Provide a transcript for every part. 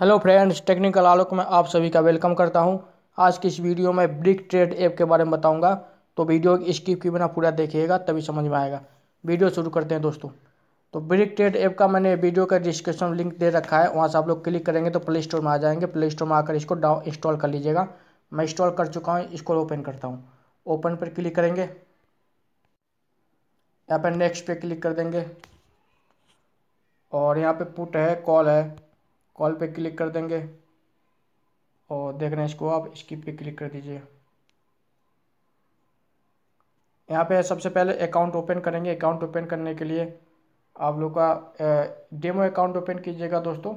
Hello friends technical आलोक में आप सभी का वेलकम करता हूँ। आज की इस वीडियो में ब्रिक ट्रेड ऐप के बारे में बताऊँगा। तो वीडियो स्किप की बिना पूरा देखिएगा, तभी समझ में आएगा। वीडियो शुरू करते हैं दोस्तों। तो ब्रिक ट्रेड ऐप का मैंने वीडियो का डिस्क्रिप्शन लिंक दे रखा है, वहाँ से आप लोग क्लिक करेंगे तो प्ले स्टोर में आ जाएँगे। प्ले स्टोर में आकर इसको डाउन इंस्टॉल कर लीजिएगा। मैं इंस्टॉल कर चुका हूँ, इसको ओपन करता हूँ। ओपन पर क्लिक करेंगे। यहाँ पर नेक्स्ट पे क्लिक कर देंगे। और यहाँ पे पुट है कॉल है। कॉल पे क्लिक कर देंगे और देख रहे हैं इसको आप, स्किप पे क्लिक कर दीजिए। यहाँ पे सबसे पहले अकाउंट ओपन करेंगे। अकाउंट ओपन करने के लिए आप लोग का डेमो अकाउंट ओपन कीजिएगा दोस्तों।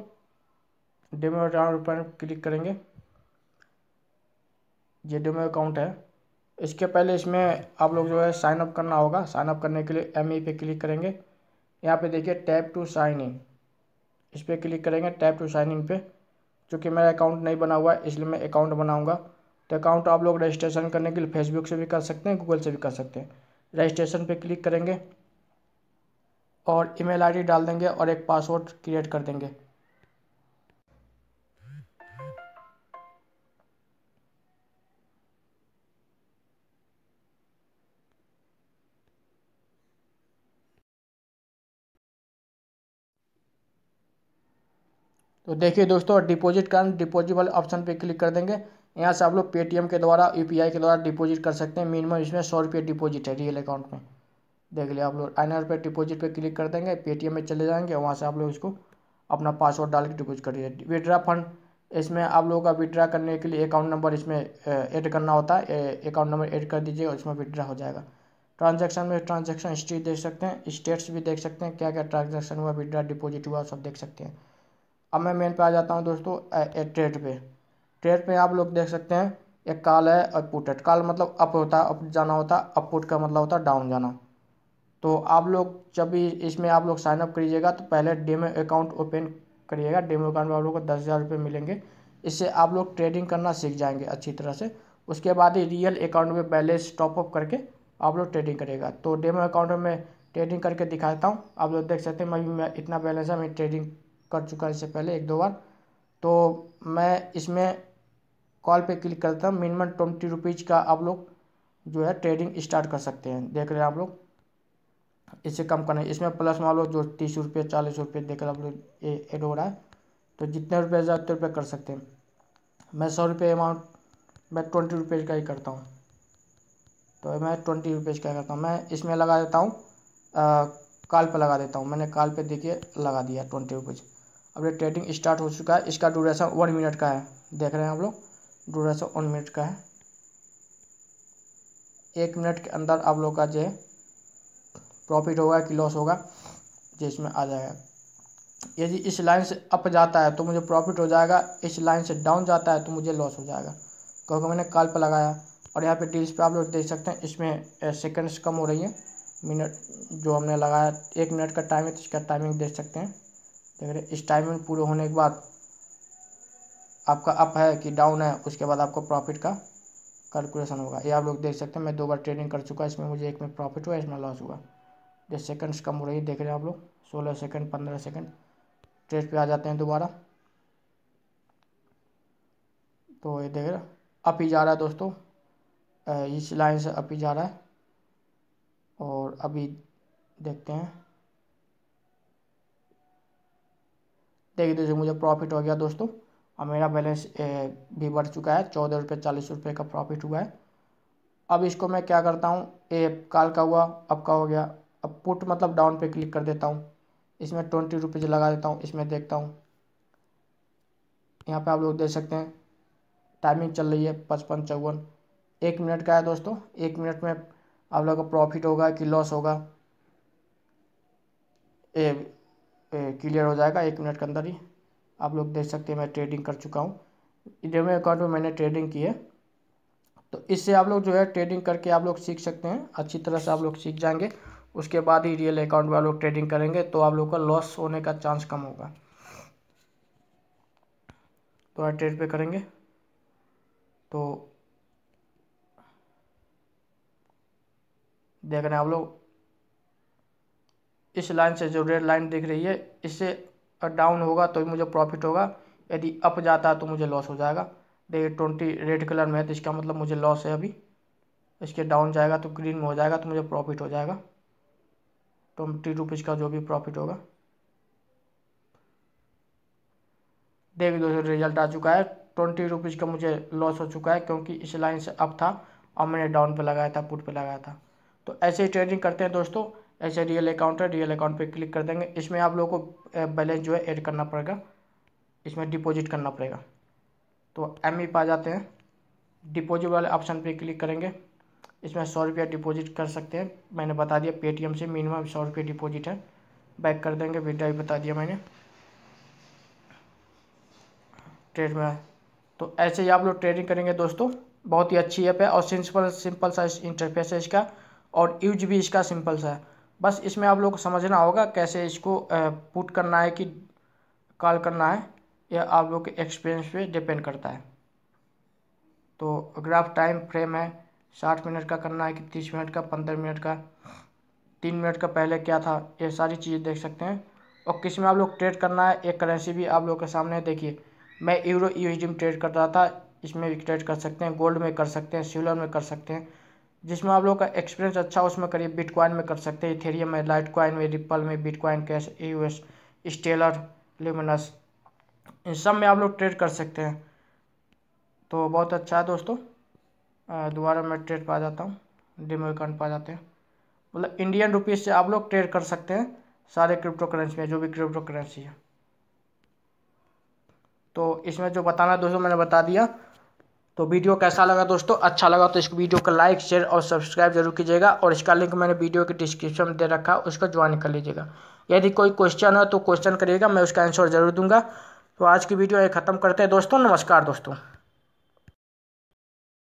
डेमो अकाउंट ओपन क्लिक करेंगे। ये डेमो अकाउंट है। इसके पहले इसमें आप लोग जो है साइन अप करना होगा। साइन अप करने के लिए एम ई पे क्लिक करेंगे। यहाँ पे देखिए टैप टू साइन इन इस पर क्लिक करेंगे, टैप टू साइन इन पे चूँकि मेरा अकाउंट नहीं बना हुआ है, इसलिए मैं अकाउंट बनाऊँगा। तो अकाउंट आप लोग रजिस्ट्रेशन करने के लिए फेसबुक से भी कर सकते हैं गूगल से भी कर सकते हैं। रजिस्ट्रेशन पे क्लिक करेंगे और ईमेल आईडी डाल देंगे और एक पासवर्ड क्रिएट कर देंगे। तो देखिए दोस्तों डिपॉजिट का डिपॉजिट वाले ऑप्शन पे क्लिक कर देंगे। यहाँ से आप लोग पेटीएम के द्वारा यूपीआई के द्वारा डिपॉजिट कर सकते हैं। मिनिमम इसमें सौ रुपये डिपॉजिट है रियल अकाउंट में। देख लिया आप लोग आई रुपये डिपॉजिट पे क्लिक कर देंगे। पेटीएम में चले जाएँगे, वहाँ से आप लोग इसको अपना पासवर्ड डाल के डिपॉजिट करिए विड्रा फंड इसमें आप लोगों का विड्रा करने के लिए अकाउंट नंबर इसमें ऐड करना होता है। अकाउंट नंबर ऐड कर दीजिए और इसमें विड्रा हो जाएगा। ट्रांजैक्शन में ट्रांजैक्शन हिस्ट्री देख सकते हैं स्टेट्स भी देख सकते हैं क्या क्या ट्रांजैक्शन हुआ विड्रा डिपॉजिट हुआ, सब देख सकते हैं। अब मैं मेन पे आ जाता हूँ दोस्तों ट्रेड पे। ट्रेड पे आप लोग देख सकते हैं, एक काल है और पुट है कॉल मतलब अप होता है अप जाना होता है अप पुट का मतलब होता है डाउन जाना। तो आप लोग जब भी इसमें आप लोग साइन अप करिएगा तो पहले डेमो अकाउंट ओपन करिएगा। डेमो अकाउंट में आप लोग को दस हज़ार रुपये मिलेंगे। इससे आप लोग ट्रेडिंग करना सीख जाएँगे अच्छी तरह से। उसके बाद ही रियल अकाउंट में बैलेंस टॉपअप करके आप लोग ट्रेडिंग करेगा तो डेमो अकाउंट में ट्रेडिंग करके दिखाता हूँ। आप लोग देख सकते हैं, मैं इतना बैलेंस है, मैं ट्रेडिंग कर चुका है इससे पहले एक दो बार। तो मैं इसमें कॉल पे क्लिक करता हूँ। मिनिमम ट्वेंटी रुपीज़ का आप लोग जो है ट्रेडिंग स्टार्ट कर सकते हैं। देख रहे हैं आप लोग? इससे कम करना इसमें प्लस मान लो जो तीस रुपये, चालीस रुपये देकर आप लोग एड हो रहा है तो जितने रुपये ज़्यादा उतने रुपये कर सकते हैं। मैं सौ रुपये अमाउंट मैं ट्वेंटी रुपीज़ का ही करता हूँ। तो मैं ट्वेंटी रुपीज़ का करता हूँ। मैं इसमें लगा देता हूँ कॉल पे लगा देता हूँ। मैंने कॉल पे देखिए लगा दिया ट्वेंटी रुपीज़। अब ये ट्रेडिंग स्टार्ट हो चुका है। इसका ड्यूरेशन वन मिनट का है। देख रहे हैं आप लोग? ड्यूरेशन वन मिनट का है। एक मिनट के अंदर आप लोग का जो प्रॉफिट होगा कि लॉस होगा, जो इसमें आ जाएगा। यदि इस लाइन से अप जाता है तो मुझे प्रॉफिट हो जाएगा। इस लाइन से डाउन जाता है तो मुझे लॉस हो जाएगा। क्योंकि मैंने कॉल पर लगाया। और यहाँ पे डील्स पे आप लोग देख सकते हैं, इसमें सेकंड्स कम हो रही हैं। मिनट जो हमने लगाया, एक मिनट का टाइम है तो इसका टाइमिंग देख सकते हैं। देख रहे इस टाइमिंग पूरे होने के बाद आपका अप है कि डाउन है, उसके बाद आपको प्रॉफिट का कैलकुलेशन होगा। ये आप लोग देख सकते हैं, मैं दो बार ट्रेडिंग कर चुका इसमें मुझे एक में प्रॉफिट हुआ, इसमें लॉस हुआ। दस सेकंड्स कम हो रही है, देख रहे हैं आप लोग, सोलह सेकंड, पंद्रह सेकंड, ट्रेड पे आ जाते हैं दोबारा। तो ये देख रहे अप ही जा रहा है दोस्तों इस लाइन से अप ही जा रहा है, और अभी देखते हैं। देखिए दोस्तों मुझे प्रॉफिट हो गया दोस्तों और मेरा बैलेंस भी बढ़ चुका है। चौदह रुपये, चालीस रुपये का प्रॉफिट हुआ है। अब इसको मैं क्या करता हूँ? ए, काल का हुआ, अब का हो गया। अब पुट मतलब डाउन पे क्लिक कर देता हूँ। इसमें ट्वेंटी रुपीज़ लगा देता हूँ, इसमें देखता हूँ। यहाँ पे आप लोग देख सकते हैं टाइमिंग चल रही है, पचपन, चौवन। एक मिनट का है दोस्तों। एक मिनट में आप लोग का प्रॉफिट होगा कि लॉस होगा। ए क्लियर हो जाएगा, एक मिनट के अंदर ही। आप लोग देख सकते हैं, मैं ट्रेडिंग कर चुका हूँ। डेमो अकाउंट में मैंने ट्रेडिंग की है। तो इससे आप लोग जो है ट्रेडिंग करके आप लोग सीख सकते हैं। अच्छी तरह से आप लोग सीख जाएँगे। उसके बाद ही रियल अकाउंट में आप लोग ट्रेडिंग करेंगे तो आप लोग का लॉस होने का चांस कम होगा। तो ट्रेड पे करेंगे। तो देख रहे हैं आप लोग इस लाइन से जो रेड लाइन दिख रही है, इससे डाउन होगा तो मुझे प्रॉफिट होगा। यदि अप जाता है तो मुझे लॉस हो जाएगा। देखिए ट्वेंटी रेड कलर में है तो इसका मतलब मुझे लॉस है अभी। इसके डाउन जाएगा तो ग्रीन में हो जाएगा तो मुझे प्रॉफिट हो जाएगा। ट्वेंटी रुपीज़ का जो भी प्रॉफिट होगा। देखिए दोस्तों रिज़ल्ट आ चुका है। ट्वेंटी रुपीज़ का मुझे लॉस हो चुका है, क्योंकि इस लाइन से अप था और मैंने डाउन पे लगाया था पुट पे लगाया था। तो ऐसे ही ट्रेडिंग करते हैं दोस्तों। ऐसे रियल अकाउंट है रियल अकाउंट पे क्लिक कर देंगे। इसमें आप लोगों को बैलेंस जो है ऐड करना पड़ेगा। इसमें डिपॉजिट करना पड़ेगा। तो एम ई पा जाते हैं। डिपॉजिट वाले ऑप्शन पे क्लिक करेंगे। इसमें सौ रुपया डिपॉजिट कर सकते हैं। मैंने बता दिया पेटीएम से मिनिमम सौ रुपये डिपॉजिट है। बैक कर देंगे विड्रा भी बता दिया मैंने। ट्रेड में। तो ऐसे ही आप लोग ट्रेडिंग करेंगे दोस्तों। बहुत ही अच्छी ऐप है और सिंपल सिंपल सा इंटरफेस है इसका और यूज़ भी इसका सिंपल सा है। बस इसमें आप लोग समझना होगा कैसे इसको पुट करना है कि कॉल करना है, यह आप लोग के एक्सपीरियंस पे डिपेंड करता है। तो आप टाइम फ्रेम है, साठ मिनट का करना है कि तीस मिनट का, पंद्रह मिनट का, तीन मिनट का पहले क्या था, ये सारी चीज़ें देख सकते हैं। और किसमें आप लोग ट्रेड करना है, एक करेंसी भी आप लोग के सामने देखिए। मैं यूरो यूएसडी में ट्रेड कर रहा था, इसमें भी ट्रेड कर सकते हैं गोल्ड में कर सकते हैं सिल्वर में कर सकते हैं। जिसमें आप लोग का एक्सपीरियंस अच्छा उसमें करिए बिटकॉइन में कर सकते हैं इथेरियम में लाइट कॉइन में रिपल में Bitcoin cash U S Stellar Lumens इन सब में आप लोग ट्रेड कर सकते हैं। तो बहुत अच्छा है दोस्तों। दोबारा मैं ट्रेड पा जाता हूँ। डेमो अकाउंट पा जाते हैं। मतलब इंडियन रुपीज़ से आप लोग ट्रेड कर सकते हैं सारे क्रिप्टो करेंसी में, जो भी क्रिप्टो करेंसी है। तो इसमें जो बताना दोस्तों, मैंने बता दिया। तो वीडियो कैसा लगा दोस्तों? अच्छा लगा तो इस वीडियो को लाइक शेयर और सब्सक्राइब ज़रूर कीजिएगा और इसका लिंक मैंने वीडियो के डिस्क्रिप्शन में दे रखा है, उसको ज्वाइन कर लीजिएगा। यदि कोई क्वेश्चन हो तो क्वेश्चन करिएगा, मैं उसका आंसर ज़रूर दूँगा। तो आज की वीडियो ये ख़त्म करते हैं दोस्तों, नमस्कार दोस्तों।